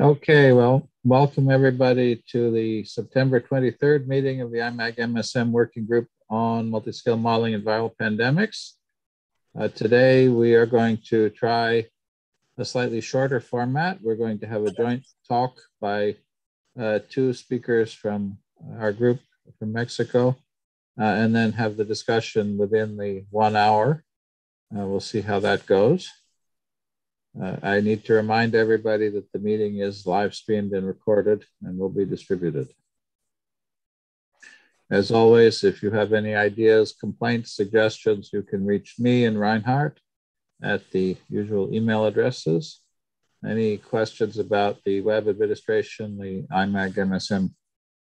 Okay, well, welcome everybody to the September 23rd meeting of the IMAG MSM Working Group on Multi-Scale Modeling and Viral Pandemics. Uh, today, we are going to try a slightly shorter format. We're going to have a joint talk by uh, two speakers from our group from Mexico, uh, and then have the discussion within the one hour. Uh, we'll see how that goes. Uh, I need to remind everybody that the meeting is live streamed and recorded and will be distributed. As always, if you have any ideas, complaints, suggestions, you can reach me and Reinhard at the usual email addresses. Any questions about the web administration, the IMAG MSM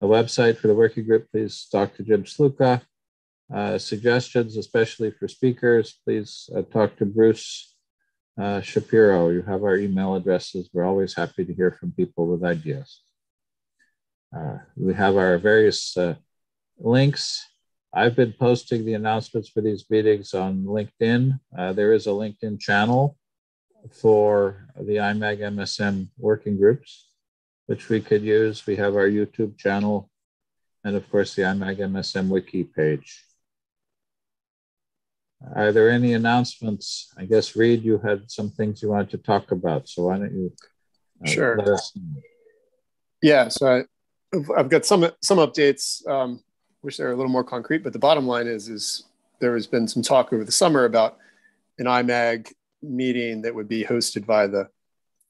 the website for the working group, please talk to Jim Sluka. Uh, suggestions, especially for speakers, please uh, talk to Bruce uh, Shapiro, you have our email addresses. We're always happy to hear from people with ideas. Uh, we have our various uh, links. I've been posting the announcements for these meetings on LinkedIn. Uh, there is a LinkedIn channel for the IMAG MSM working groups, which we could use. We have our YouTube channel and of course the IMAG MSM wiki page. Are there any announcements? I guess Reed, you had some things you wanted to talk about, so why don't you? Uh, sure. Let us know. Yeah, so I, have got some some updates. Um, wish they're a little more concrete, but the bottom line is is there has been some talk over the summer about an IMAG meeting that would be hosted by the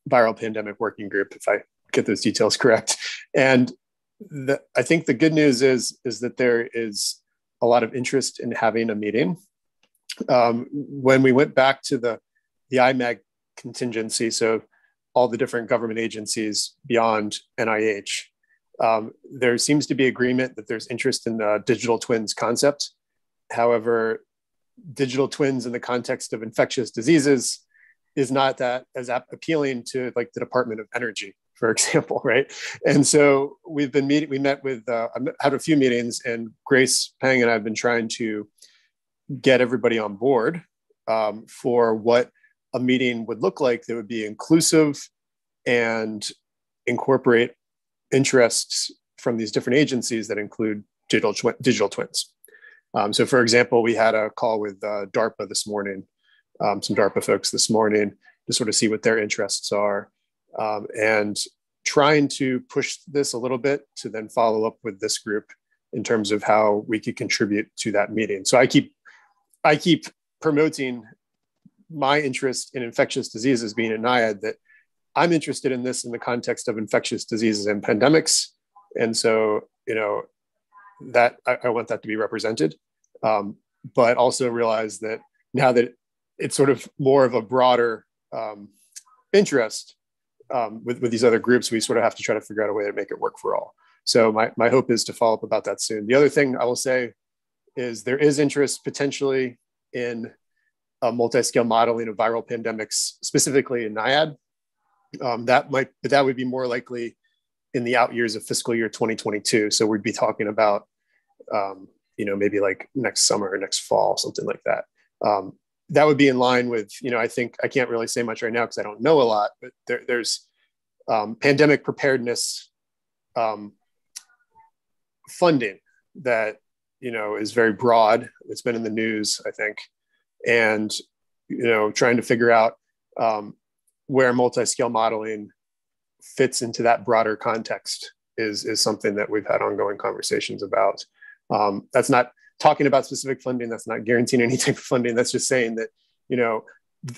viral pandemic working group, if I get those details correct. And the, I think the good news is is that there is a lot of interest in having a meeting um, when we went back to the the IMAG contingency, so all the different government agencies beyond NIH, um, there seems to be agreement that there's interest in the digital twins concept. However, digital twins in the context of infectious diseases is not that as appealing to like the Department of Energy, for example, right? And so we've been meeting. We met with uh, I had a few meetings, and Grace Peng and I have been trying to get everybody on board um, for what a meeting would look like that would be inclusive and incorporate interests from these different agencies that include digital, digital twins. Um, so, for example, we had a call with uh, DARPA this morning, um, some DARPA folks this morning to sort of see what their interests are um, and trying to push this a little bit to then follow up with this group in terms of how we could contribute to that meeting. So I keep I keep promoting my interest in infectious diseases being a NIAID that I'm interested in this in the context of infectious diseases and pandemics. And so, you know, that I, I want that to be represented. Um, but also realize that now that it's sort of more of a broader um, interest um, with, with these other groups, we sort of have to try to figure out a way to make it work for all. So my, my hope is to follow up about that soon. The other thing I will say is there is interest potentially in a multi-scale modeling of viral pandemics, specifically in NIAID. Um, that might, but that would be more likely in the out years of fiscal year 2022. So we'd be talking about, um, you know, maybe like next summer or next fall, something like that. Um, that would be in line with, you know, I think I can't really say much right now because I don't know a lot, but there, there's um, pandemic preparedness um, funding that you know is very broad. It's been in the news i think. And you know trying to figure out um, where multi-scale modeling fits into that broader context is is something that we've had ongoing conversations about. Um, that's not talking about specific funding. That's not guaranteeing any type of funding. That's just saying that you know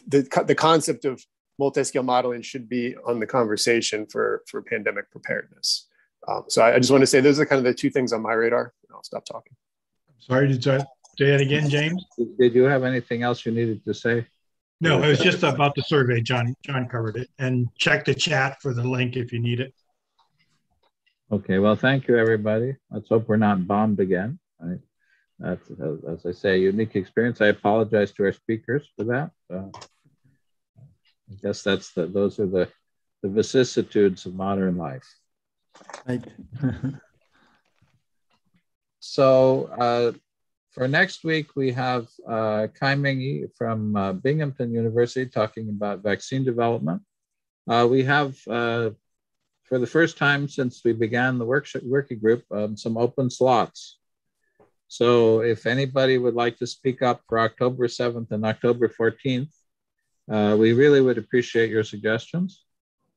the, the concept of multi-scale modeling should be on the conversation for for pandemic preparedness. Um, so I, I, just want to say those are kind of the two things on my radar i'll stop talking Sorry, did you say that again, James? Did you have anything else you needed to say? No, it was just about the survey. John John covered it. And check the chat for the link if you need it. Okay, well, thank you, everybody. Let's hope we're not bombed again. Right? That's, as I say, a unique experience. I apologize to our speakers for that. Uh, I guess that's the, those are the, the vicissitudes of modern life. Right. So uh, for next week, we have uh, Kai Ming from uh, Binghamton University talking about vaccine development. Uh, we have uh, for the first time since we began the work, working group, um, some open slots. So if anybody would like to speak up for October 7th and October 14th, uh, we really would appreciate your suggestions.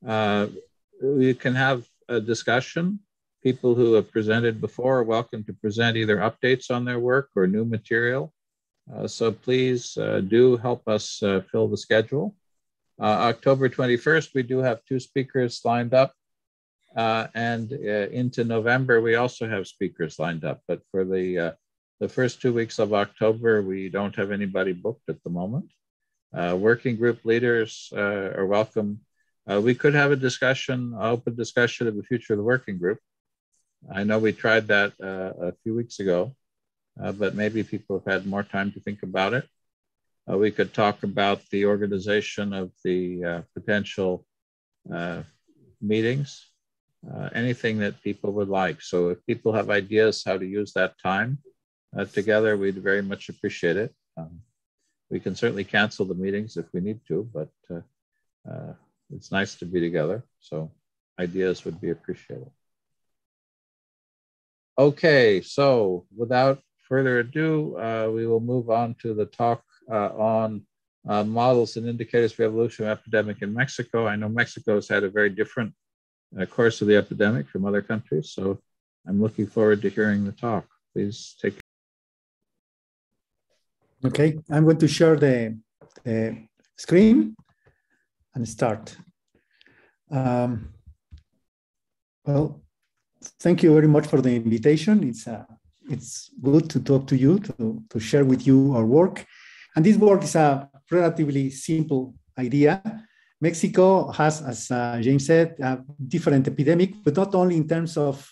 We can have a discussion. People who have presented before are welcome to present either updates on their work or new material. Uh, so please uh, do help us uh, fill the schedule. Uh, October 21st, we do have two speakers lined up. Uh, and uh, into November, we also have speakers lined up. But for the, the first two weeks of October, we don't have anybody booked at the moment. Working group leaders are welcome. we could have a discussion, open discussion of the future of the working group. I know we tried that a few weeks ago, but maybe people have had more time to think about it. Uh, we could talk about the organization of the uh, potential uh, meetings, uh, anything that people would like. So if people have ideas how to use that time uh, together, we'd very much appreciate it. Um, we can certainly cancel the meetings if we need to, but uh, it's nice to be together. So ideas would be appreciated. Okay, so without further ado, we will move on to the talk uh, on uh, models and indicators of evolution of epidemic in Mexico. I know Mexico has had a very different uh, course of the epidemic from other countries, so I'm looking forward to hearing the talk. Please take. Okay, I'm going to share the, the screen and start. Um, well, thank you very much for the invitation. It's uh, it's good to talk to you, to, to share with you our work. And this work is a relatively simple idea. Mexico has, as uh, James said, a different epidemic, but not only in terms of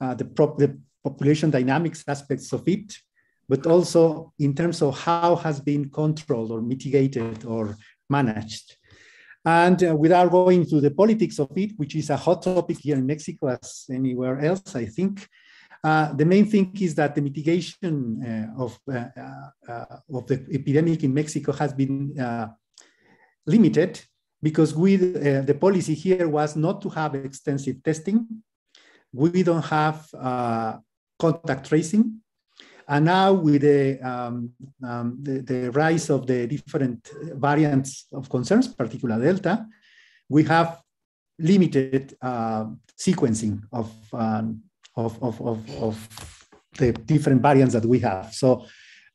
uh, the, the population dynamics aspects of it, but also in terms of how has been controlled or mitigated or managed. And uh, without going to the politics of it, which is a hot topic here in Mexico as anywhere else, I think, uh, the main thing is that the mitigation uh, of, uh, uh, of the epidemic in Mexico has been limited because we, the policy here was not to have extensive testing. We don't have contact tracing. And now with the, um, um, the, the, rise of the different variants of concerns, particularly Delta, we have limited uh, sequencing of um, of, of, of, of the different variants that we have. So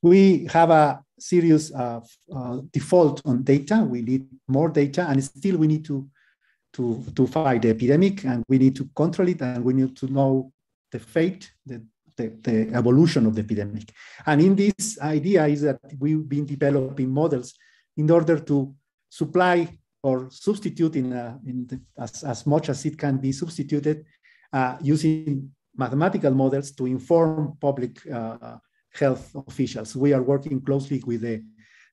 we have a serious uh, uh, default on data. We need more data, and still we need to to to fight the epidemic, and we need to control it, and we need to know the fate, the the, the evolution of the epidemic. And in this idea is that we've been developing models in order to supply or substitute in, in the, as, as much as it can be substituted uh, using mathematical models to inform public uh, health officials. We are working closely with the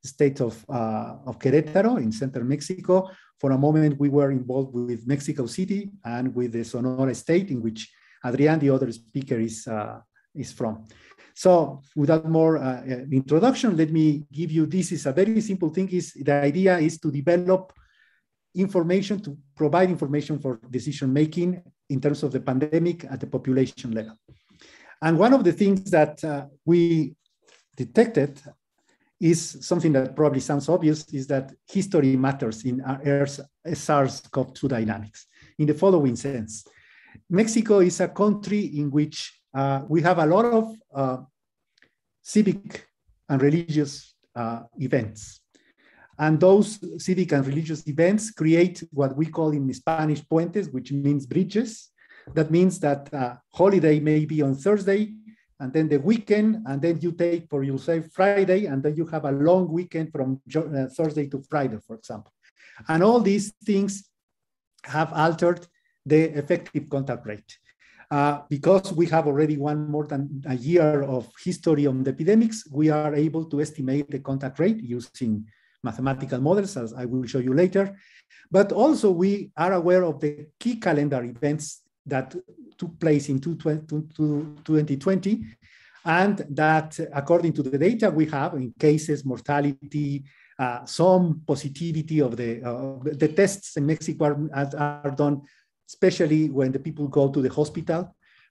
state of, uh, of Querétaro in central Mexico. For a moment, we were involved with Mexico City and with the Sonora state in which Adrian, the other speaker, is, uh, is from. So without more uh, introduction, let me give you, this is a very simple thing. Is The idea is to develop information, to provide information for decision making in terms of the pandemic at the population level. And one of the things that uh, we detected is something that probably sounds obvious is that history matters in SARS-CoV-2 dynamics in the following sense. Mexico is a country in which uh, we have a lot of uh, civic and religious uh, events. And those civic and religious events create what we call in Spanish puentes, which means bridges. That means that uh, holiday may be on Thursday, and then the weekend, and then you take for yourself Friday, and then you have a long weekend from uh, Thursday to Friday, for example. And all these things have altered the effective contact rate. Uh, because we have already one more than a year of history on the epidemics, we are able to estimate the contact rate using mathematical models, as I will show you later. But also we are aware of the key calendar events that took place in 2020 and that according to the data we have in cases, mortality, uh, some positivity of the, uh, the tests in Mexico are, are done especially when the people go to the hospital.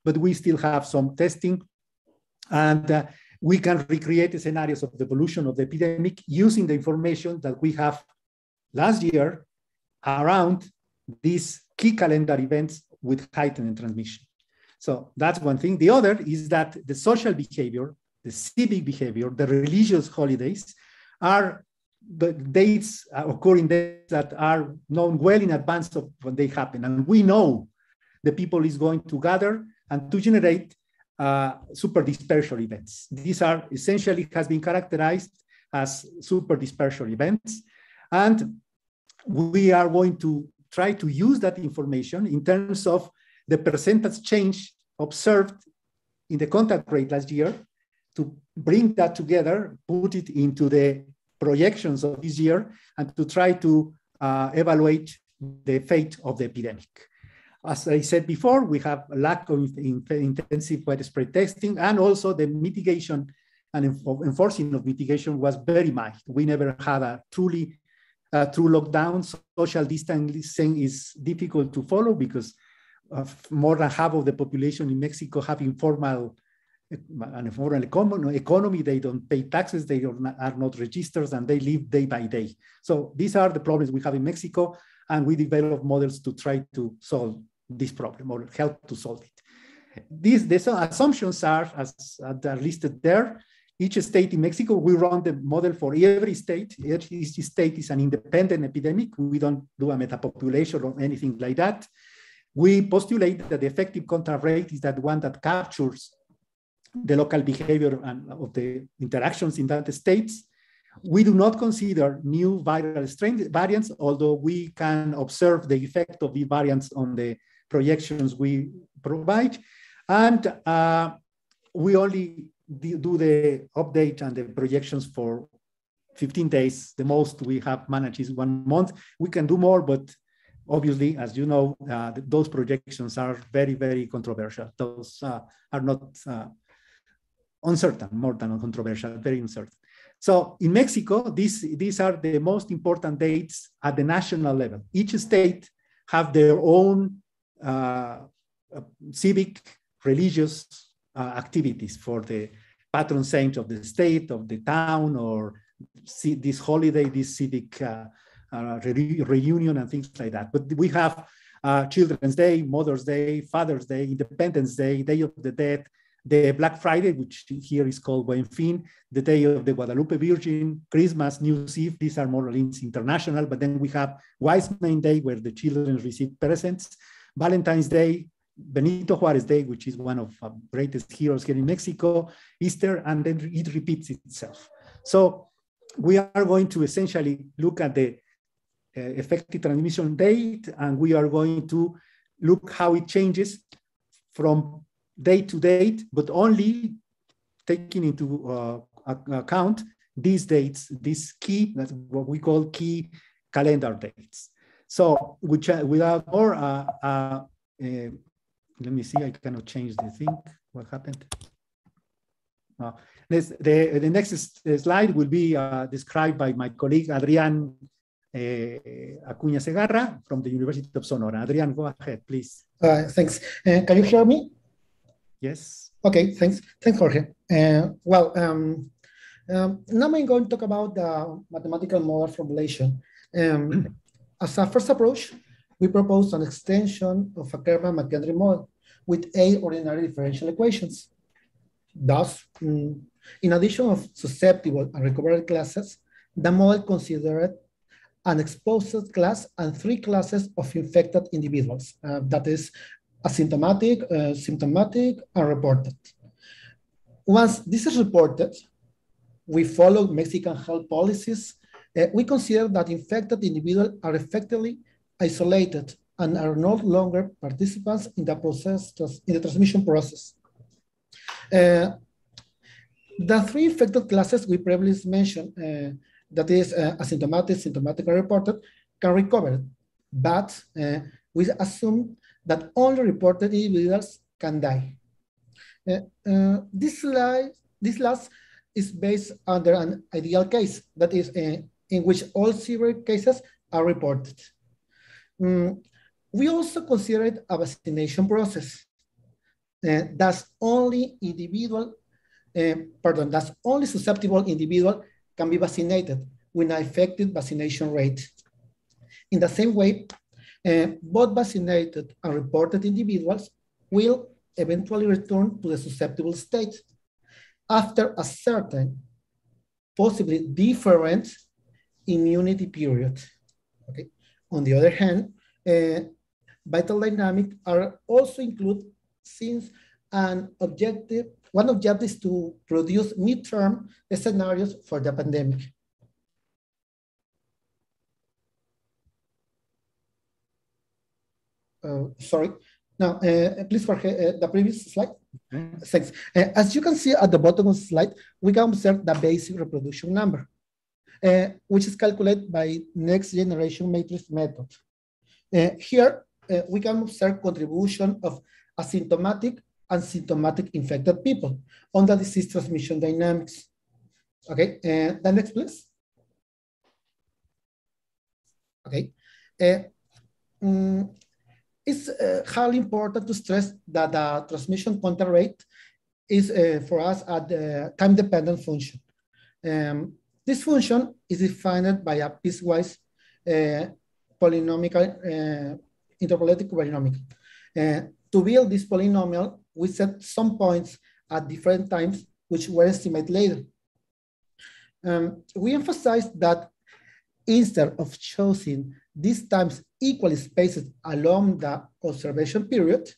But we still have some testing, and uh, we can recreate the scenarios of the evolution of the epidemic using the information that we have last year around these key calendar events with heightened transmission. So that's one thing. The other is that the social behavior, the civic behavior, the religious holidays are the dates uh, occurring dates that are known well in advance of when they happen. And we know the people is going to gather and to generate uh, super dispersion events. These are essentially has been characterized as super dispersion events. And we are going to try to use that information in terms of the percentage change observed in the contact rate last year to bring that together, put it into the projections of this year, and to try to uh, evaluate the fate of the epidemic. As I said before, we have a lack of intensive widespread testing, and also the mitigation and enforcing of mitigation was very mild. We never had a truly uh, true lockdown. Social distancing is difficult to follow because more than half of the population in Mexico have informal an informal economy. They don't pay taxes. They are not, registered, and they live day by day. So these are the problems we have in Mexico, and we develop models to try to solve this problem or help to solve it. These, these assumptions are, as are listed there. Each state in Mexico, we run the model for every state. Each state is an independent epidemic. We don't do a metapopulation or anything like that. We postulate that the effective contact rate is that one that captures the local behavior and of the interactions in that states. We do not consider new viral strain variants, although we can observe the effect of the variants on the projections we provide. And uh, we only do the update and the projections for 15 days. The most we have managed is one month. We can do more, but obviously, as you know, uh, those projections are very, very controversial. Those uh, are not uh, uncertain, more than controversial, very uncertain. So in Mexico, these, these are the most important dates at the national level. Each state have their own uh, civic, religious uh, activities for the patron saint of the state, of the town, or this holiday, this civic uh, uh, re reunion and things like that. But we have uh, Children's Day, Mother's Day, Father's Day, Independence Day, Day of the Dead, the Black Friday, which here is called Buen Fin, the Day of the Guadalupe Virgin, Christmas, New Eve, these are more or less international, but then we have Wise Men Day, where the children receive presents, Valentine's Day, Benito Juarez Day, which is one of the greatest heroes here in Mexico, Easter, and then it repeats itself. So we are going to essentially look at the uh, effective transmission date, and we are going to look how it changes from date to date, but only taking into uh, account these dates, these key, that's what we call key calendar dates. So which, uh, without more, uh, uh, let me see, I cannot change the thing. What happened? Uh, this, the, the next slide will be uh, described by my colleague Adrian uh, Acuña Zegarra from the University of Sonora. Adrian, go ahead, please. Uh, thanks. Uh, can you hear me? Yes. Okay, thanks. Thanks, Jorge. Uh, well, um, um, now I'm going to talk about the mathematical model formulation. Um, as a first approach, we propose an extension of a Kermack-McKendrick model with eight ordinary differential equations. Thus, mm, in addition of susceptible and recovered classes, the model considered an exposed class and three classes of infected individuals, uh, that is asymptomatic, uh, symptomatic, and reported. Once this is reported, we follow Mexican health policies uh, we consider that infected individuals are effectively isolated and are no longer participants in the process, in the transmission process. Uh, the three infected classes we previously mentioned, uh, that is uh, asymptomatic, symptomatic, and reported, can recover, but uh, we assume that only reported individuals can die. Uh, uh, this, slide, this last is based under an ideal case, that is in which all severe cases are reported. Mm, we also considered a vaccination process. Uh, only individual, uh, pardon, that's only susceptible individual can be vaccinated with an effective vaccination rate. In the same way, uh, both vaccinated and reported individuals will eventually return to the susceptible state after a certain, possibly different immunity period. Okay. On the other hand, uh, vital dynamic are also include since an objective, one objective is to produce midterm scenarios for the pandemic. Uh, sorry. Now, uh, please, for uh, the previous slide. Okay. Thanks. Uh, as you can see at the bottom of the slide, we can observe the basic reproduction number, uh, which is calculated by next generation matrix method. Uh, here, uh, we can observe contribution of asymptomatic and symptomatic infected people on the disease transmission dynamics. Okay, uh, the next, please. Okay. Um, it's uh, highly important to stress that the transmission contact rate is uh, for us a time-dependent function. Um, this function is defined by a piecewise uh, polynomial interpolated polynomial. Uh, to build this polynomial, we set some points at different times, which were estimated later. Um, we emphasize that instead of choosing these times equally spaced along the observation period,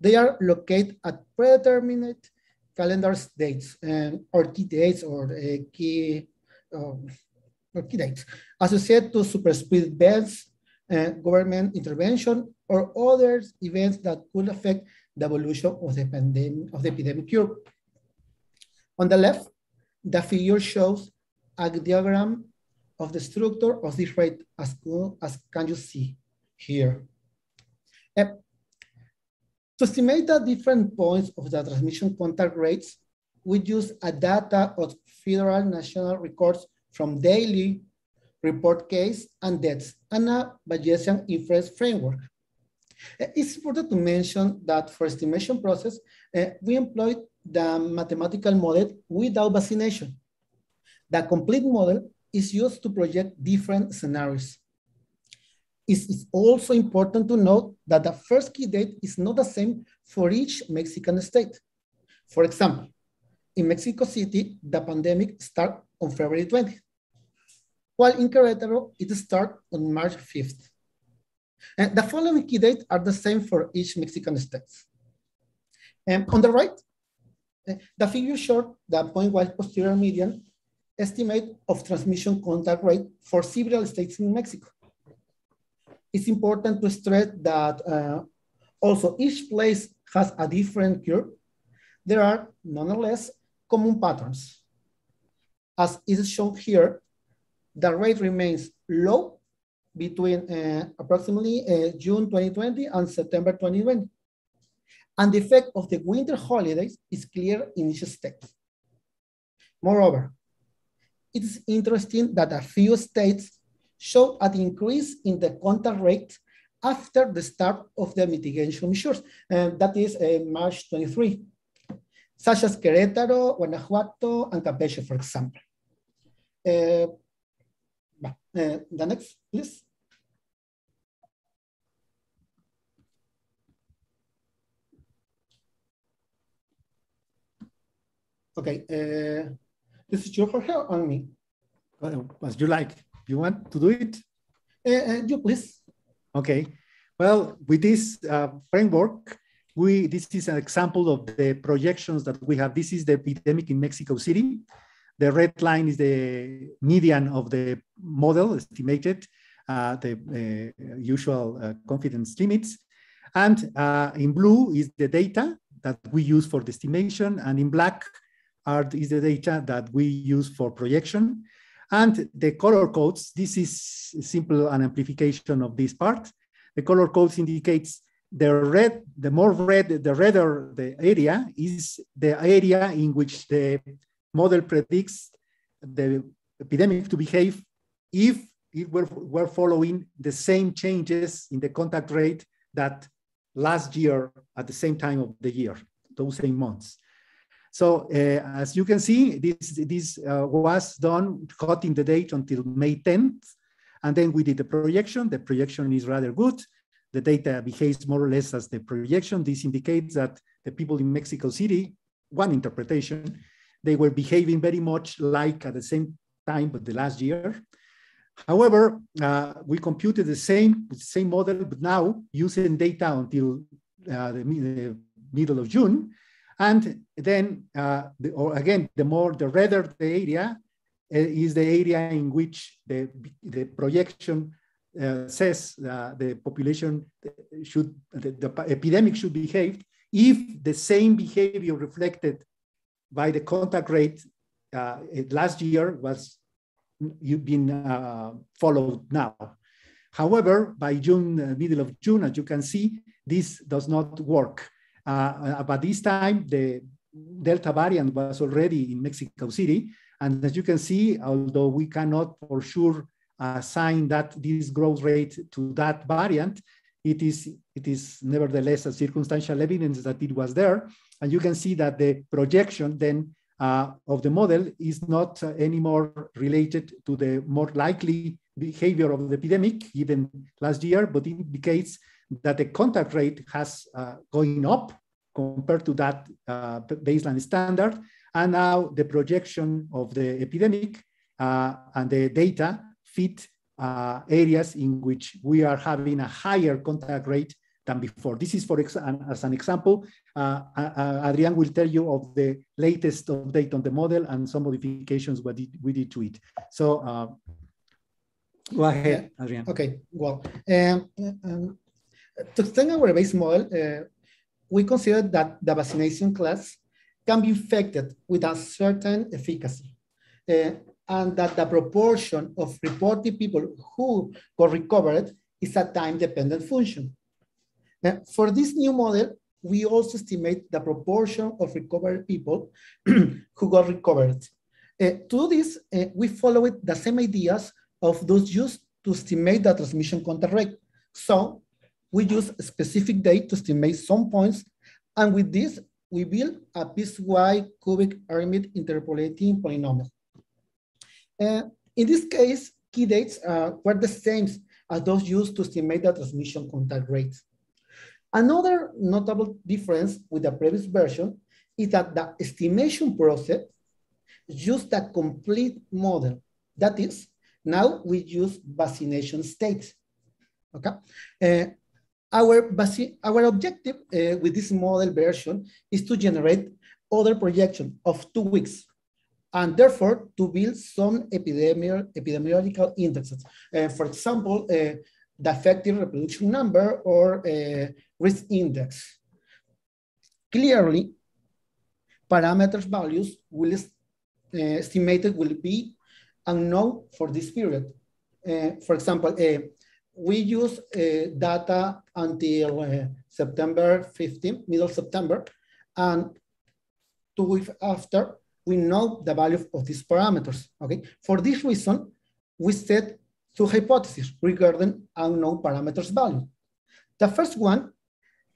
they are located at predetermined calendar dates um, or key dates or uh, key, um, or key dates associated to super superspeed events uh, government intervention, or other events that could affect the evolution of the pandemic of the epidemic curve. On the left, the figure shows a diagram of the structure of this rate as, as can you see here. To estimate the different points of the transmission contact rates, we use a data of federal national records from daily report case, and deaths, and a Bayesian inference framework. Uh, it's important to mention that for estimation process, uh, we employed the mathematical model without vaccination. The complete model is used to project different scenarios. It's, also important to note that the first key date is not the same for each Mexican state. For example, in Mexico City, the pandemic started on February 20th while in Querétaro, it starts on March 5th. And the following key dates are the same for each Mexican state. And on the right, eh, the figure shows the point-wise posterior median estimate of transmission contact rate for several states in Mexico. It's important to stress that uh, also each place has a different curve. There are nonetheless common patterns. As is shown here, the rate remains low between uh, approximately uh, June 2020 and September 2020. And the effect of the winter holidays is clear in each state. Moreover, it is interesting that a few states show an increase in the contact rate after the start of the mitigation measures, and that is uh, March 23, such as Querétaro, Guanajuato, and Campeche, for example. Uh, uh, the next, please. Okay, uh, this is your for her on me. As you like. You want to do it? Uh, uh, you please. Okay. Well, with this uh, framework, we this is an example of the projections that we have. This is the epidemic in Mexico City. The red line is the median of the model estimated, uh, the uh, usual uh, confidence limits. And uh, in blue is the data that we use for the estimation. And in black are, is the data that we use for projection. And the color codes, this is simple an amplification of this part. The color codes indicates the red, the more red, the redder the area is the area in which the model predicts the epidemic to behave if we're, we're following the same changes in the contact rate that last year at the same time of the year, those same months. So uh, as you can see, this, this uh, was done cutting the date until May 10th. And then we did the projection. The projection is rather good. The data behaves more or less as the projection. This indicates that the people in Mexico City, one interpretation, they were behaving very much like at the same time, but the last year. However, uh, we computed the same, same model, but now using data until uh, the, the, middle of June. And then, uh, the, or again, the more, the redder the area uh, is the area in which the, the projection uh, says the population should, the, the epidemic should behave if the same behavior reflected by the contact rate uh, last year was you've been uh, followed now. However, by June, uh, middle of June, as you can see, this does not work. Uh, but this time, the Delta variant was already in Mexico City. And as you can see, although we cannot for sure assign that this growth rate to that variant, it is, it is nevertheless a circumstantial evidence that it was there. And you can see that the projection then uh, of the model is not uh, anymore related to the more likely behavior of the epidemic given last year, but indicates that the contact rate has uh, going up compared to that uh, baseline standard. And now the projection of the epidemic uh, and the data fit uh, areas in which we are having a higher contact rate than before. This is for ex as an example. Uh, uh, Adrian will tell you of the latest update on the model and some modifications we did, we did to it. So uh, go ahead, Adrian. Okay, well, um, um, to extend our base model, uh, we consider that the vaccination class can be infected with a certain efficacy. Uh, and that the proportion of reported people who got recovered is a time-dependent function. Now, for this new model, we also estimate the proportion of recovered people who got recovered. Uh, to do this, uh, we followed the same ideas of those used to estimate the transmission contact rate. So we use a specific date to estimate some points. And with this, we build a piecewise cubic Hermite interpolating polynomial. Uh, in this case, key dates uh, were the same as those used to estimate the transmission contact rate. Another notable difference with the previous version is that the estimation process used a complete model. That is, now we use vaccination states. Okay. Uh, our, our objective uh, with this model version is to generate other projection of two weeks and therefore to build some epidemiological indexes. Uh, for example, uh, the effective reproduction number or uh, risk index. Clearly, parameters values will estimated will be unknown for this period. For example, we use uh, data until uh, September 15, middle September, and two weeks after, we know the value of these parameters, okay? For this reason, we set two hypotheses regarding unknown parameters value. The first one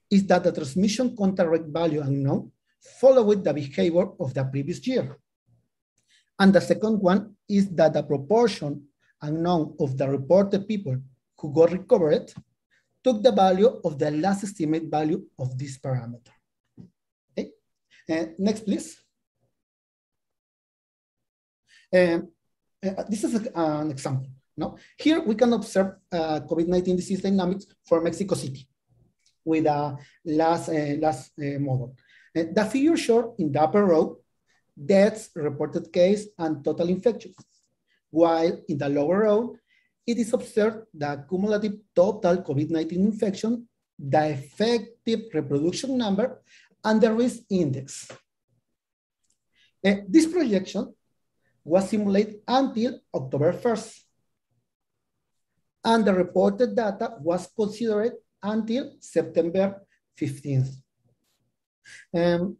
is that the transmission contact rate value unknown followed the behavior of the previous year. And the second one is that the proportion unknown of the reported people who got recovered took the value of the last estimate value of this parameter. Okay, uh, next please. Um, uh, this is a, uh, an example. No? Here we can observe uh, COVID-19 disease dynamics for Mexico City with a last, uh, last uh, model. Uh, the figure shown in the upper row, deaths, reported case, and total infections. While in the lower row, it is observed the cumulative total COVID-19 infection, the effective reproduction number, and the risk index. Uh, this projection was simulated until October 1st and the reported data was considered until September 15th. Um,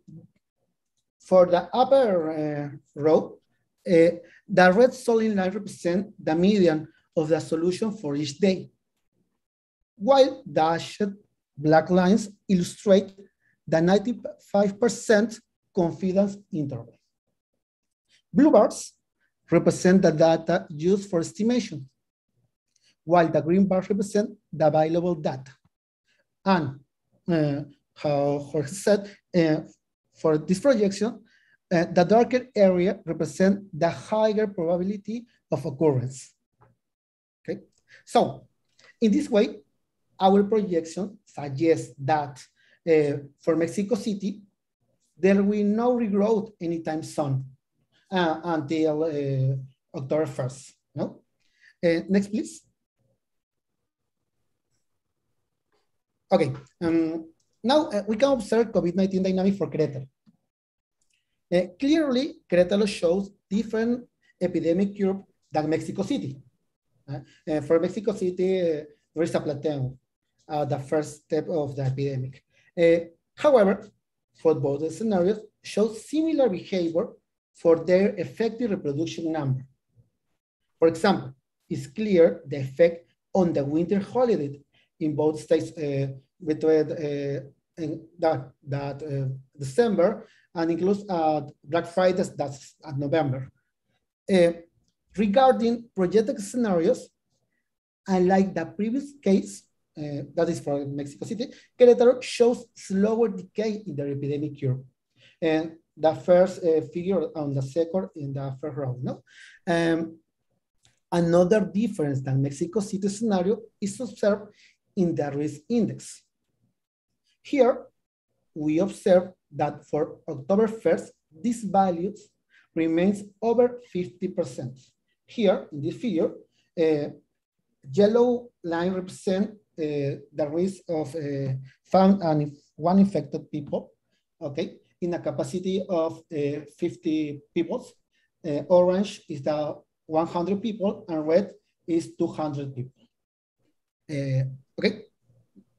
for the upper uh, row, uh, the red solid line represents the median of the solution for each day, while dashed black lines illustrate the 95% confidence interval. Blue bars represent the data used for estimation, while the green bars represent the available data. And uh, how Jorge said, uh, for this projection, uh, the darker area represents the higher probability of occurrence. So in this way, our projection suggests that uh, for Mexico City, there will no regrowth anytime soon uh, until uh, October 1st. No? Uh, next, please. Okay, um, now uh, we can observe COVID-19 dynamic for Querétaro. Uh, clearly, Querétaro shows different epidemic curve than Mexico City. Uh, for Mexico City, uh, there is a plateau, uh, the first step of the epidemic. Uh, however, for both the scenarios, show similar behavior for their effective reproduction number. For example, it's clear the effect on the winter holiday in both states between that, that December and includes uh, Black Friday, that's at November. Uh, regarding projected scenarios, unlike the previous case, uh, that is for Mexico City, Querétaro shows slower decay in the epidemic curve. And the first uh, figure on the second in the first row, no? Um, another difference than Mexico City scenario is observed in the risk index. Here, we observe that for October 1st, these values remains over 50%. Here, in this figure, uh, yellow line represent uh, the risk of uh, found and one infected people, okay, in a capacity of uh, 50 people. Uh, orange is the 100 people and red is 200 people. Uh, okay,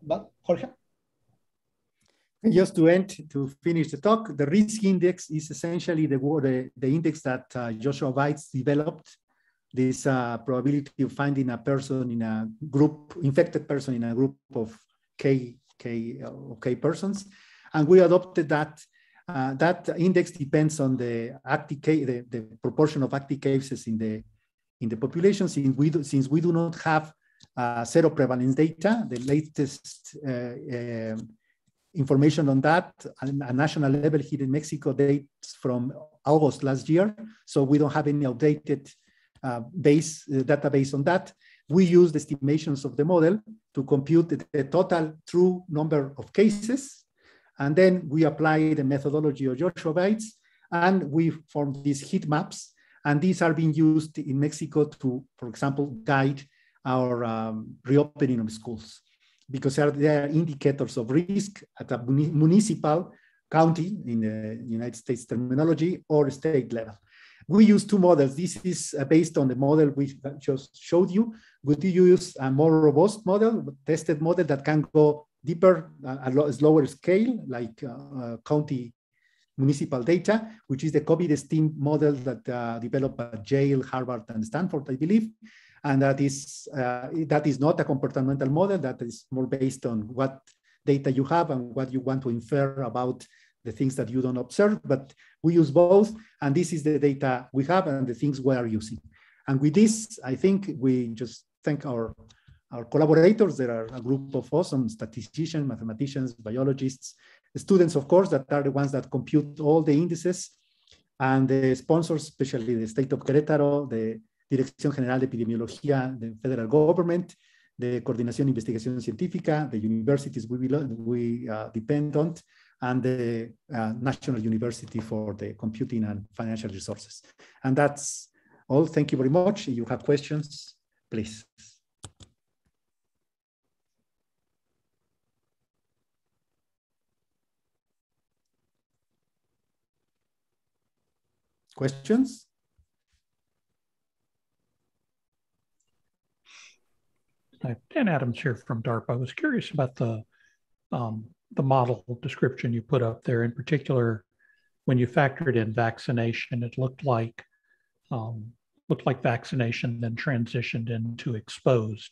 but Jorge? just to end, to finish the talk, the risk index is essentially the, the, the index that uh, Joshua Weitz developed, this uh, probability of finding a person in a group, infected person in a group of K, K, uh, K persons. And we adopted that. Uh, that index depends on the active case, the, the proportion of active cases in the in the population. Since we do, since we do not have uh, seroprevalence data, the latest uh, um, information on that at a national level here in Mexico dates from August last year. So we don't have any updated base uh, database on that. We use the estimations of the model to compute the, the, total true number of cases. And then we apply the methodology of Joshua Weitz and we form these heat maps. And these are being used in Mexico to, for example, guide our um, reopening of schools because they are indicators of risk at a municipal, county in the United States terminology or state level. We use two models. This is uh, based on the model we just showed you. We use a more robust model, tested model that can go deeper, uh, at lower scale, like uh, uh, county municipal data, which is the COVID STEAM model that uh, developed by Yale, Harvard, and Stanford, I believe and that is uh, that is not a comportamental model that is more based on what data you have and what you want to infer about the things that you don't observe but we use both and this is the data we have and the things we are using. And with this i think we just thank our our collaborators. There are a group of awesome statisticians mathematicians biologists students of course that are the ones that compute all the indices and the sponsors especially the state of querétaro the Dirección General de Epidemiología the Federal Government, the coordination investigation Científica, the universities we, we uh, depend on, and the uh, National University for the Computing and Financial Resources. And that's all. Thank you very much. If you have questions, please. Questions? Dan Adams here from DARPA. I was curious about the um, the model description you put up there. In particular, when you factored in vaccination, it looked like um, looked like vaccination, then transitioned into exposed.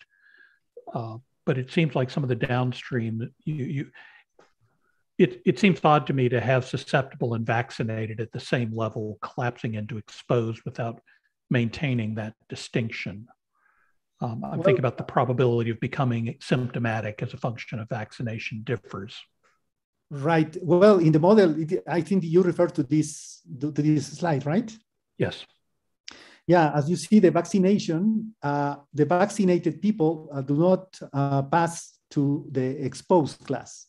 Uh, but it seems like some of the downstream, you, you it, it seems odd to me to have susceptible and vaccinated at the same level collapsing into exposed without maintaining that distinction. Um, I'm well, thinking about the probability of becoming symptomatic as a function of vaccination differs. Right. Well, in the model, it, I think you refer to this to this slide, right? Yes. Yeah, as you see, the vaccination, uh, the vaccinated people uh, do not uh, pass to the exposed class.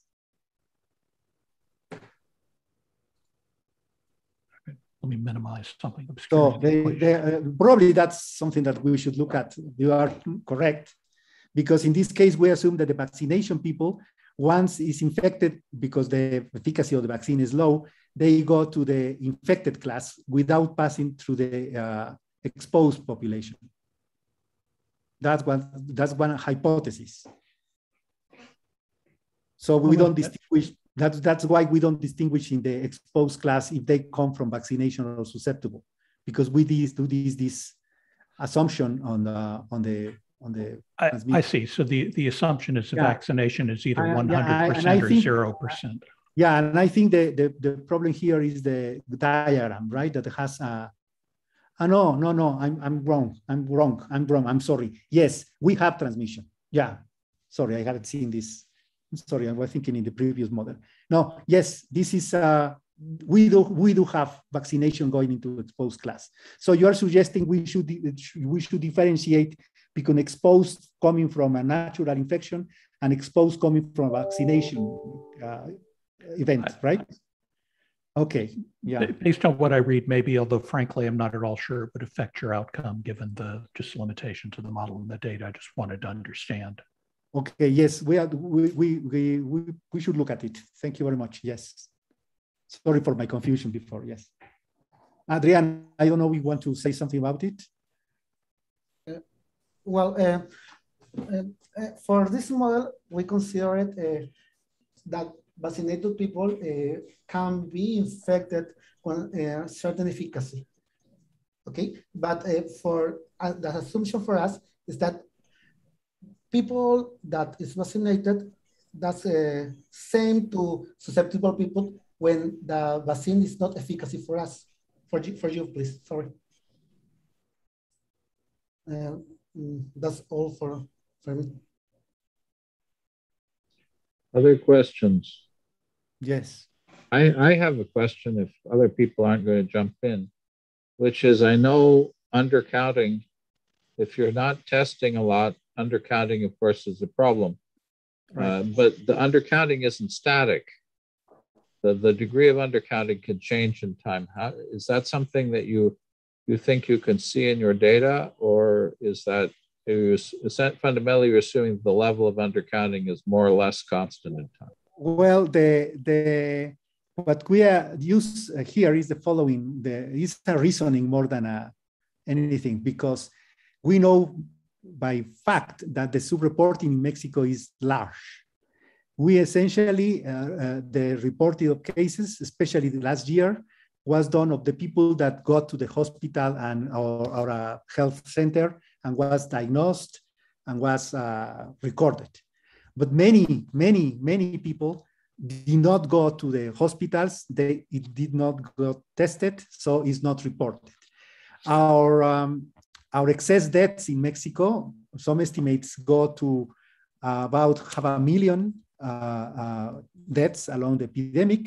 Let me minimize something obscure. So they, they, uh, probably that's something that we should look at. You are correct, because in this case we assume that the vaccination people once is infected because the efficacy of the vaccine is low, they go to the infected class without passing through the uh, exposed population. That's one, that's one hypothesis. So we don't distinguish, that's, that's why we don't distinguish in the exposed class if they come from vaccination or susceptible, because we do this, this assumption on, uh, on the on the I, I, see. So the, the assumption is the yeah. vaccination is either 100% or 0%. Yeah, and I think the, the, the problem here is the, the diagram, right? That has a, uh, no, no, no, I'm, I'm wrong. I'm wrong. I'm wrong. I'm sorry. Yes, we have transmission. Yeah, sorry, I haven't seen this. Sorry, I was thinking in the previous model. No, yes, this is, uh, we do we do have vaccination going into exposed class. So you are suggesting we should we should differentiate between exposed coming from a natural infection and exposed coming from a vaccination uh, event, right? Okay, yeah. Based on what I read, maybe, although frankly, I'm not at all sure it would affect your outcome given the just limitations of the model and the data. I just wanted to understand. Okay, yes, we, are, we, we, we, we, should look at it. Thank you very much. Yes. Sorry for my confusion before, yes. Adrian, I don't know, we want to say something about it? well, uh, uh, uh, for this model, we consider it that vaccinated people can be infected with certain efficacy. Okay, but for the assumption for us is that people that is vaccinated that's uh, same to susceptible people when the vaccine is not efficacy for us. For you, for you please, sorry. Uh, Mm, that's all for, for me. Other questions? Yes. I, I have a question if other people aren't going to jump in, which is I know undercounting, if you're not testing a lot, undercounting, of course, is a problem. Right. Uh, but the undercounting isn't static. The, the degree of undercounting can change in time. How, is that something that you you think you can see in your data, or is that is that fundamentally you're assuming the level of undercounting is more or less constant in time? Well, the the what we are use uh, here is the following: the is a reasoning more than a, anything because we know by fact that the subreporting in Mexico is large. We essentially uh, uh, the reporting of cases, especially last year, was done of the people that got to the hospital and or, a health center and was diagnosed and was uh, recorded. But many, many, many people did not go to the hospitals. They it did not go tested, so it's not reported. Our um, our excess deaths in Mexico, some estimates go to uh, about half a million uh, uh deaths along the epidemic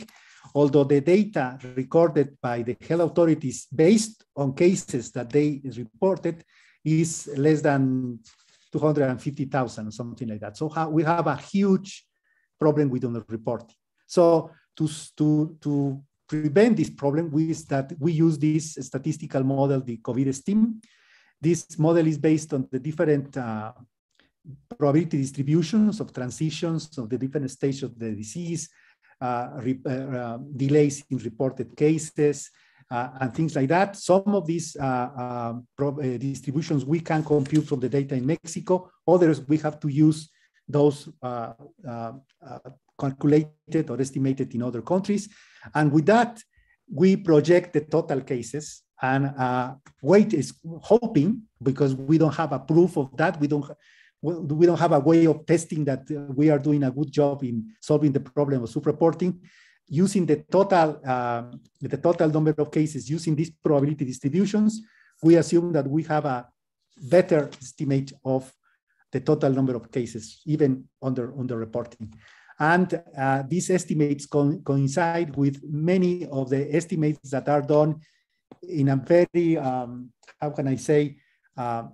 although the data recorded by the health authorities based on cases that they reported is less than 250,000 or something like that. So we have a huge problem with underreporting. So to, to, to prevent this problem, we, that we use this statistical model, the Covidestim. This model is based on the different uh, probability distributions of transitions of the different stages of the disease, uh, uh, uh, delays in reported cases, and things like that. Some of these distributions we can compute from the data in Mexico. Others we have to use those calculated or estimated in other countries. And with that, we project the total cases and uh, wait is hoping because we don't have a proof of that. We don't we don't have a way of testing that we are doing a good job in solving the problem of subreporting using the total uh, the total number of cases using these probability distributions we assume that we have a better estimate of the total number of cases even under under reporting and uh, these estimates co coincide with many of the estimates that are done in a very um, how can i say uh,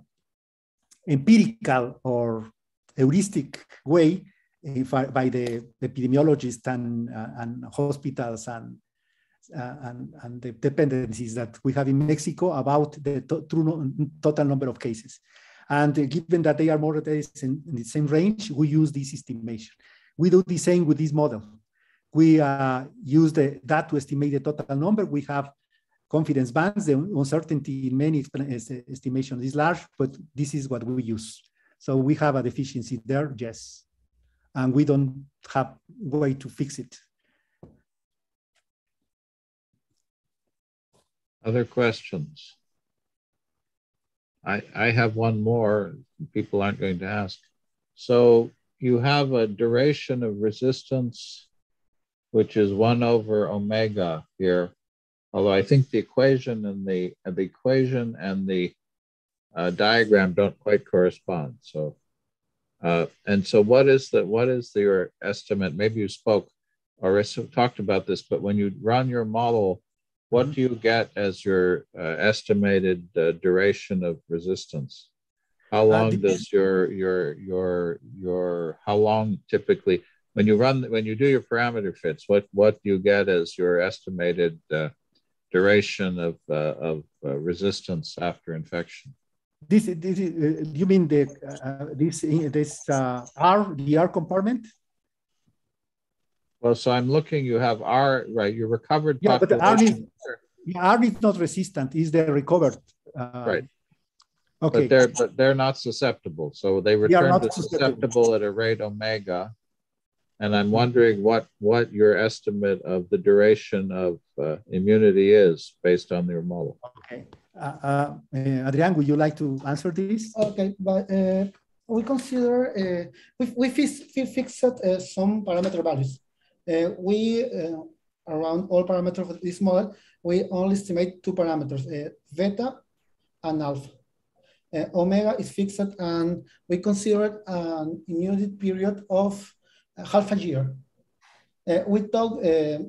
empirical or heuristic way I, by the epidemiologists and, uh, and hospitals and, uh, and, and the dependencies that we have in Mexico about the to true no total number of cases. And uh, given that they are more or less in, in, the same range, we use this estimation. We do the same with this model. We uh, use the, that to estimate the total number. We have confidence bands. The uncertainty in many estimations is large, but this is what we use. So we have a deficiency there, yes. And we don't have way to fix it. Other questions? I, I have one more people aren't going to ask. So you have a duration of resistance, which is one over omega here Although I think the equation and the, uh, the equation and the uh, diagram don't quite correspond. So, uh, and so what is the what is the, your estimate? Maybe you spoke or talked about this, but when you run your model, what mm-hmm. do you get as your uh, estimated uh, duration of resistance? How uh, long does your your your your how long typically when you run when you do your parameter fits? What what do you get as your estimated duration of, uh, of uh, resistance after infection. This, this is, uh, you mean the, uh, this, this uh, R, the R compartment? Well, so I'm looking, you have R, right, you recovered yeah. But R is, R is not resistant, is the recovered. Uh, right. Okay. But they're, but they're not susceptible. So they return to susceptible. susceptible at a rate omega and I'm wondering what what your estimate of the duration of uh, immunity is based on your model. Okay, uh, uh, uh Adrian, would you like to answer this? Okay, but uh, we consider uh, we we, fix, we fixed some parameter values. we around all parameters of this model, we only estimate two parameters: beta and alpha. omega is fixed, and we consider an immunity period of half a year. Uh, we talk, uh,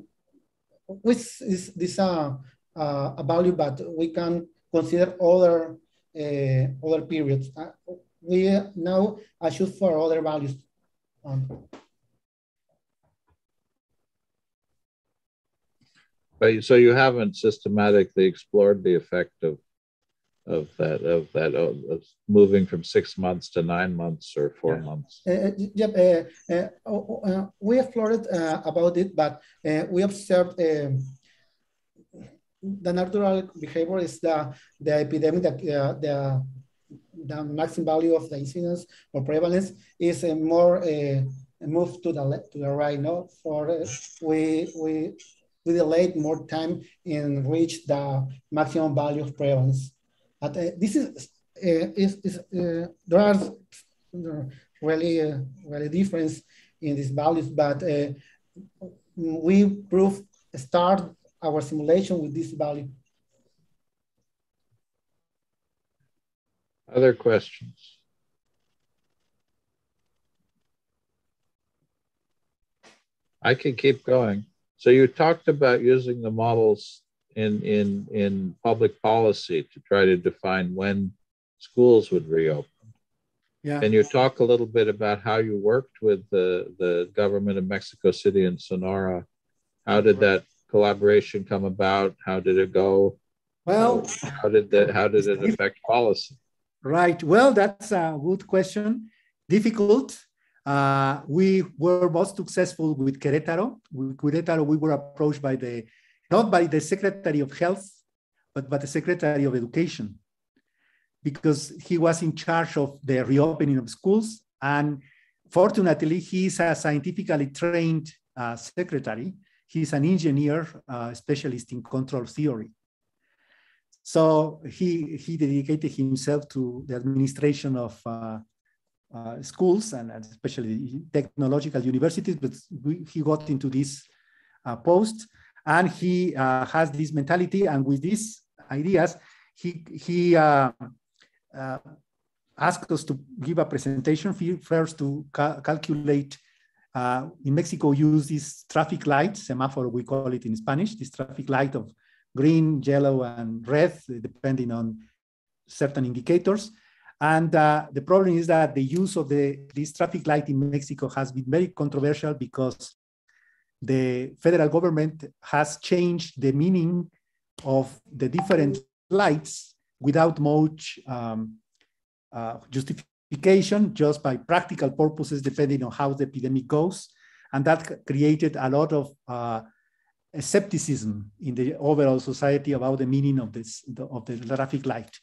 with is this uh, uh, a value, but we can consider other other periods. We now I shoot for other values. Um, but so you haven't systematically explored the effect of of that of that of, moving from six months to nine months or four yeah. months. Uh, uh yep uh, uh, oh, uh, we explored uh, about it but we observed um, the natural behavior is the the epidemic that the the maximum value of the incidence or prevalence is a more moved to the left, to the right no? For we we we delayed more time in reach the maximum value of prevalence but uh, this is, uh, is, is uh, there are really, really difference in these values, but we prove start our simulation with this value. Other questions? I can keep going. So you talked about using the models in in in public policy to try to define when schools would reopen. Yeah. Can you talk a little bit about how you worked with the the government of Mexico City and Sonora? How did that collaboration come about? How did it go? Well, how did that how did it affect policy? Right. Well, that's a good question. Difficult. Uh, we were most successful with Querétaro. With Querétaro, we were approached by the not by the Secretary of Health, but by the Secretary of Education, because he was in charge of the reopening of schools. And fortunately, he's a scientifically trained uh, secretary. He's an engineer, uh, specialist in control theory. So he, he dedicated himself to the administration of uh, uh, schools and especially technological universities, but we, he got into this uh, post and he uh, has this mentality and with these ideas, he, he uh, uh, asked us to give a presentation first to ca calculate in Mexico use this traffic light, semaphore we call it in Spanish, this traffic light of green, yellow, and red, depending on certain indicators. And uh, the problem is that the use of the, this traffic light in Mexico has been very controversial because the federal government has changed the meaning of the different lights without much um, uh, justification, just by practical purposes, depending on how the epidemic goes. And that created a lot of uh, skepticism in the overall society about the meaning of this of the traffic light.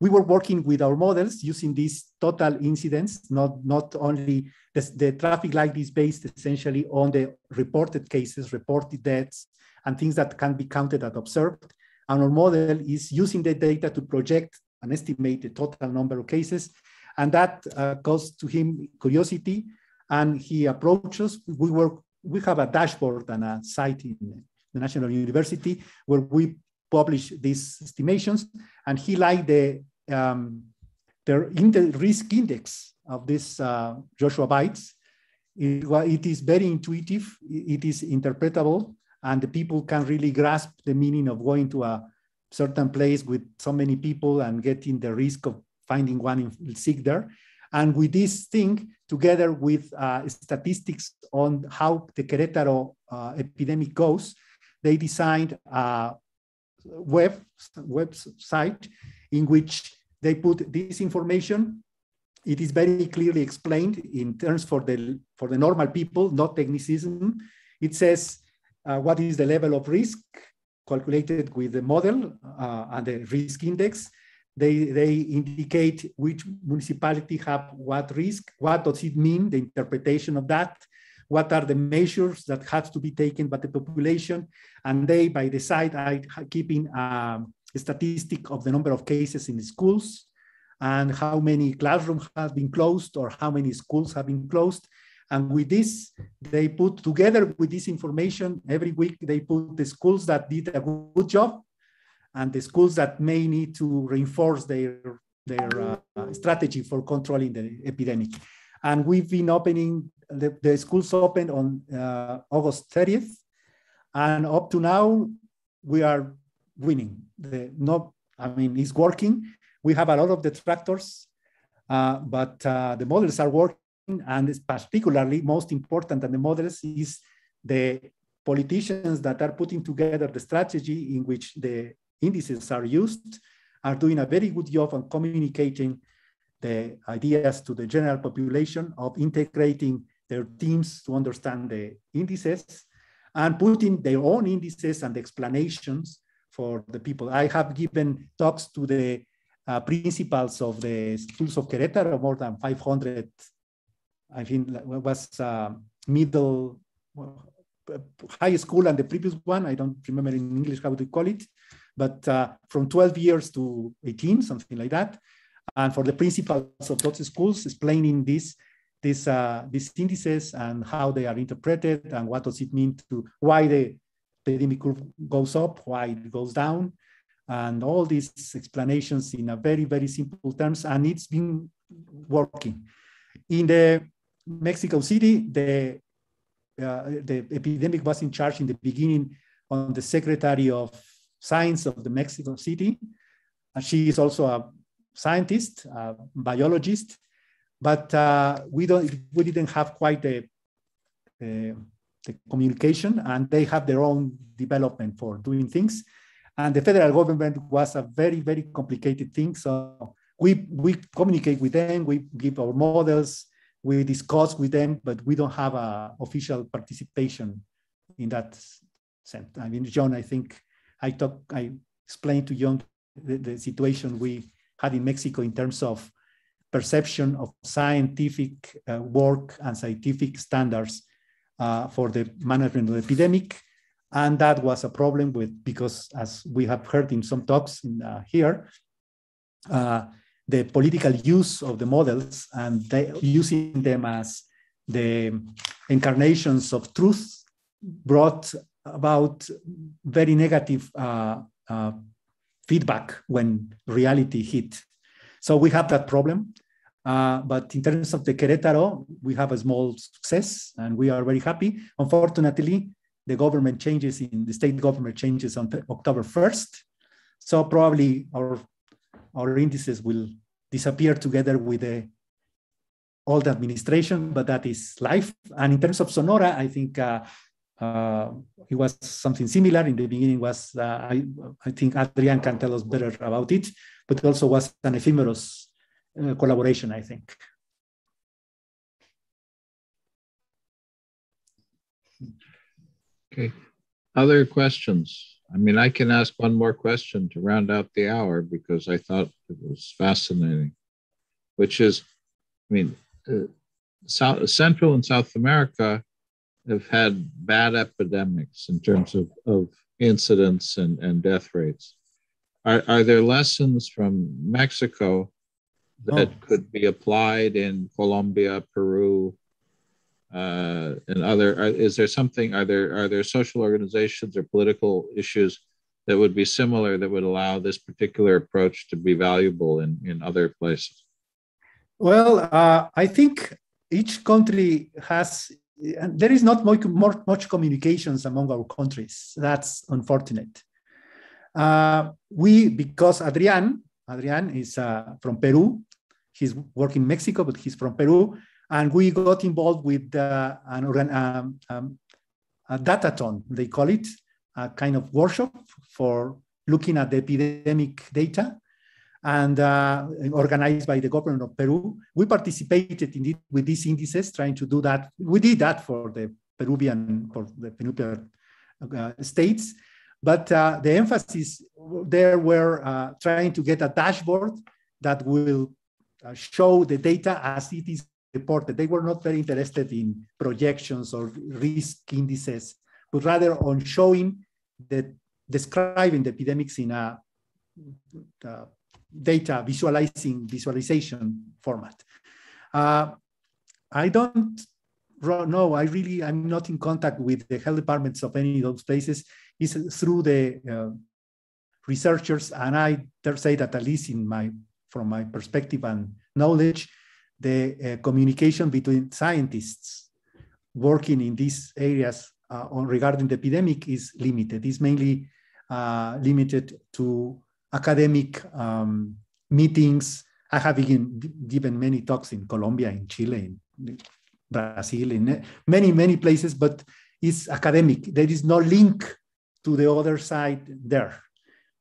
We were working with our models using these total incidents, not, not only the, the traffic light is based essentially on the reported cases, reported deaths, and things that can be counted and observed. And our model is using the data to project and estimate the total number of cases. And that uh, caused to him curiosity. And he approaches, we work we have a dashboard and a site in the National University where we publish these estimations. And he liked the, um, the, in the risk index of this uh, Joshua Weitz. It, it is very intuitive, it is interpretable, and the people can really grasp the meaning of going to a certain place with so many people and getting the risk of finding one sick there. And with this thing, together with uh, statistics on how the Querétaro uh, epidemic goes, they designed a web website in which they put this information. It is very clearly explained in terms for the for the normal people, not technicism. It says uh, what is the level of risk calculated with the model uh, and the risk index they, they indicate which municipality have what risk, what does it mean, the interpretation of that, what are the measures that have to be taken by the population, and they, by the side, are keeping um, statistic of the number of cases in schools, and how many classrooms have been closed or how many schools have been closed. And with this, they put together with this information, every week they put the schools that did a good job and the schools that may need to reinforce their, their uh, strategy for controlling the epidemic. And we've been opening, the, the schools opened on uh, August 30th. And up to now, we are winning. The, not, I mean, it's working. We have a lot of detractors, uh, but uh, the models are working. And particularly most important than the models is the politicians that are putting together the strategy in which the indices are used are doing a very good job on communicating the ideas to the general population of integrating their teams to understand the indices and putting their own indices and explanations for the people. I have given talks to the uh, principals of the schools of Querétaro, more than 500, I think was uh, middle, high school and the previous one, I don't remember in English how to call it, but uh, from 12 years to 18, something like that. And for the principals of those schools, explaining this, this, uh, these indices and how they are interpreted and what does it mean to why the epidemic curve goes up, why it goes down, and all these explanations in a very, very simple terms. And it's been working. In the Mexico City, the, uh, the epidemic was in charge in the beginning on the Secretary of science of the Mexico City. And she is also a scientist, a biologist, but uh, we don't we didn't have quite a, the, the communication, and they have their own development for doing things. And the federal government was a very very complicated thing. So we we communicate with them, we give our models, we discuss with them, but we don't have a official participation in that sense. I mean, John, I think I talk, I explained to John the, the situation we had in Mexico in terms of perception of scientific uh, work and scientific standards uh, for the management of the epidemic. And that was a problem with, because as we have heard in some talks in, uh, here, uh, the political use of the models and using them as the incarnations of truth brought about very negative uh, uh, feedback when reality hit. So we have that problem. Uh, but in terms of the Querétaro, we have a small success and we are very happy. Unfortunately, the government changes in the state government changes on October 1st. So probably our, our indices will disappear together with the old administration, but that is life. And in terms of Sonora, I think uh, uh, it was something similar. In the beginning was, uh, I, I think Adrian can tell us better about it, but also was an ephemeros uh, collaboration, I think. Okay. Other questions? I mean, I can ask one more question to round out the hour because I thought it was fascinating, which is, I mean, uh, South, Central and South America have had bad epidemics in terms of, of incidents and, and death rates. Are, are there lessons from Mexico that oh. could be applied in Colombia, Peru, uh, and other? Are, is there something? Are there are there social organizations or political issues that would be similar that would allow this particular approach to be valuable in in other places? Well, uh, I think each country has. There is not much, more, much communications among our countries. That's unfortunate. Uh, we, because Adrian, Adrian is uh, from Peru, he's working in Mexico, but he's from Peru. And we got involved with uh, an um, um, a datathon, they call it, a kind of workshop for looking at the epidemic data and uh, organized by the government of Peru. We participated indeed with these indices, trying to do that. We did that for the Peruvian, for the Peruvian uh, states, but uh, the emphasis there were uh, trying to get a dashboard that will show the data as it is reported. They were not very interested in projections or risk indices, but rather on showing the describing the epidemics in a uh, data visualizing visualization format. Uh, I don't know. I really I'm not in contact with the health departments of any of those places. It's through the uh, researchers, and I dare say that at least in my from my perspective and knowledge, the uh, communication between scientists working in these areas uh, on, regarding the epidemic is limited. It's mainly uh, limited to academic um, meetings. I have even given many talks in Colombia, in Chile, in Brazil, in many, many places, but it's academic. There is no link to the other side there.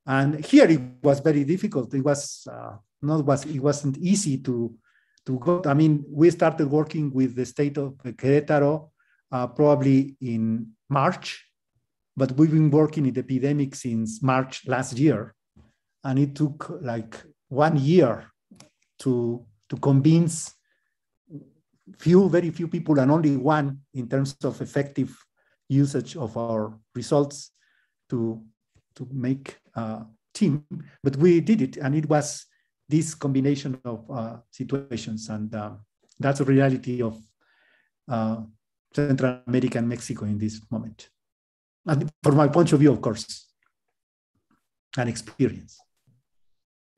And here it was very difficult. It was uh, not was it wasn't easy to to go. I mean, we started working with the state of Querétaro uh, probably in March, but we've been working in the epidemic since March last year, and it took like one year to to convince few, very few people, and only one in terms of effective usage of our results to to make a team. But we did it, and it was this combination of uh, situations, and uh, that's a reality of uh, Central America and Mexico in this moment. And from my point of view, of course, and experience.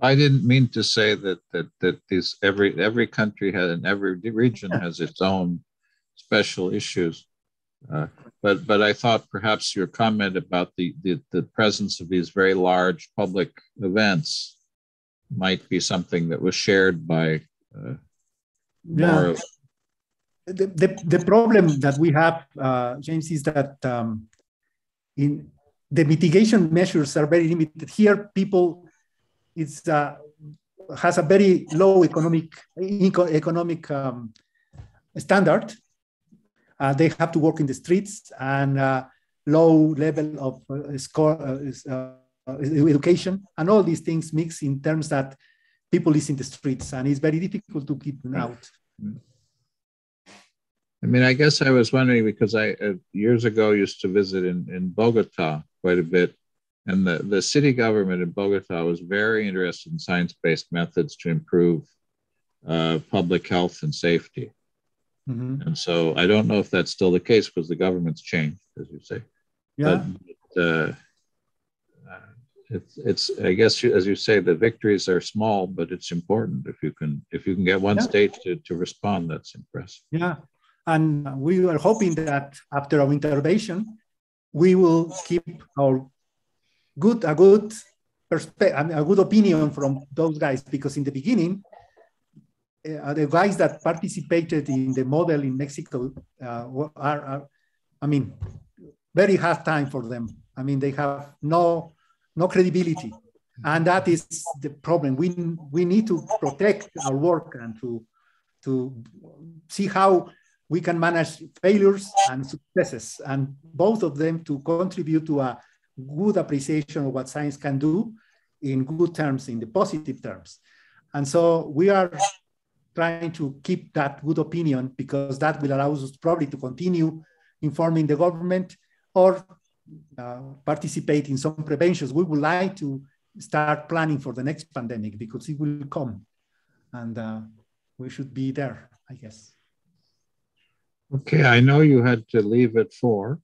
I didn't mean to say that that that this every every country has and every region has its own special issues. Uh, but but I thought perhaps your comment about the, the, the presence of these very large public events might be something that was shared by uh, yeah. the, the, the problem that we have, uh, James, is that um, in the mitigation measures are very limited. Here, people it's uh, has a very low economic economic um, standard, uh, they have to work in the streets and uh, low level of uh, score, uh, uh, education and all these things mix in terms that people is in the streets and it's very difficult to keep them out. I mean, I guess I was wondering because I uh, years ago used to visit in, in Bogota quite a bit, and the, the city government in Bogota was very interested in science based methods to improve uh, public health and safety. Mm-hmm. And so I don't know if that's still the case because the government's changed, as you say. Yeah. But, uh, it's it's I guess as you say the victories are small, but it's important if you can if you can get one yeah. state to, to respond. That's impressive. Yeah, and we are hoping that after our intervention, we will keep our good a good perspective, a good opinion from those guys because in the beginning. Uh, the guys that participated in the model in Mexico uh, are, are, I mean, very hard time for them. I mean, they have no no credibility. And that is the problem. We, we need to protect our work and to, to see how we can manage failures and successes, and both of them to contribute to a good appreciation of what science can do in good terms, in the positive terms. And so we are trying to keep that good opinion because that will allow us probably to continue informing the government or uh, participate in some preventions. We would like to start planning for the next pandemic because it will come and uh, we should be there, I guess. Okay, I know you had to leave at four.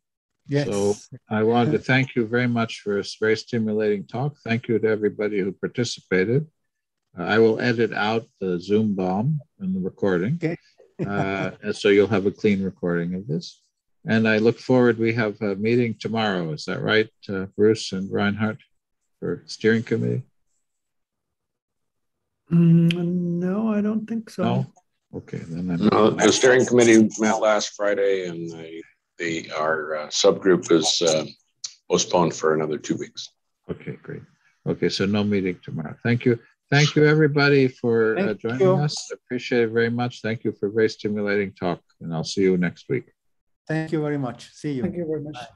Yes. So I wanted to thank you very much for a very stimulating talk. Thank you to everybody who participated. Uh, I will edit out the Zoom bomb in the recording. Okay. uh, so you'll have a clean recording of this. And I look forward, we have a meeting tomorrow. Is that right, uh, Bruce and Reinhard for steering committee? Mm, no, I don't think so. No? Okay, then I'm no, the steering committee met last Friday, and the, the our uh, subgroup is uh, postponed for another two weeks. Okay, great. Okay, so no meeting tomorrow. Thank you. Thank you, everybody, for uh, joining you. us. Appreciate it very much. Thank you for a very stimulating talk, and I'll see you next week. Thank you very much. See you. Thank you very much. Bye.